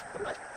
Thank you.